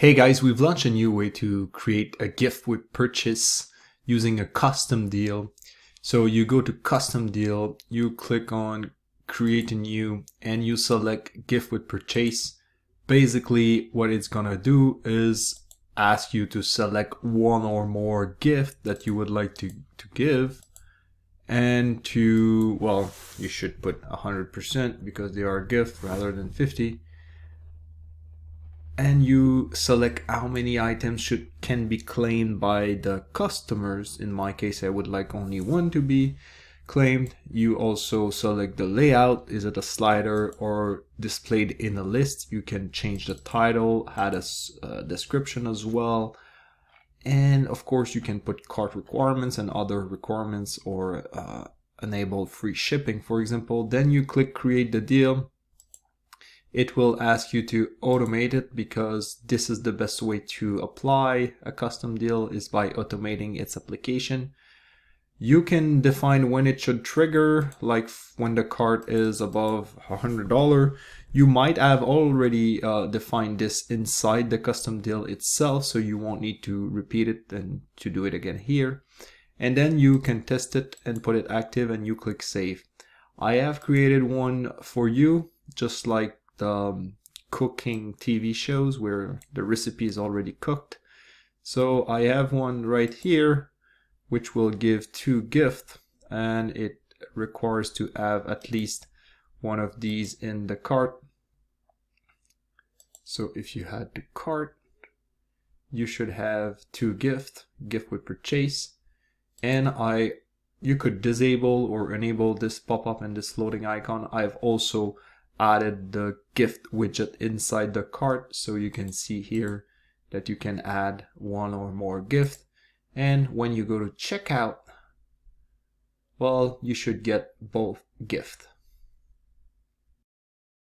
Hey guys, we've launched a new way to create a gift with purchase using a custom deal. So you go to custom deal, you click on create a new and you select gift with purchase. Basically what it's gonna do is ask you to select one or more gift that you would like to, to give and to, well, you should put 100% because they are a gift rather than 50 and you select how many items should can be claimed by the customers. In my case, I would like only one to be claimed. You also select the layout. Is it a slider or displayed in a list? You can change the title, add a uh, description as well. And of course, you can put cart requirements and other requirements or uh, enable free shipping, for example. Then you click create the deal it will ask you to automate it because this is the best way to apply a custom deal is by automating its application. You can define when it should trigger, like when the cart is above $100. You might have already uh, defined this inside the custom deal itself, so you won't need to repeat it and to do it again here. And then you can test it and put it active and you click save. I have created one for you, just like um, cooking TV shows where the recipe is already cooked. So I have one right here which will give two gift and it requires to have at least one of these in the cart. So if you had the cart, you should have two gift, gift with purchase, and I you could disable or enable this pop-up and this loading icon. I've also added the gift widget inside the cart so you can see here that you can add one or more gift. And when you go to checkout well you should get both gift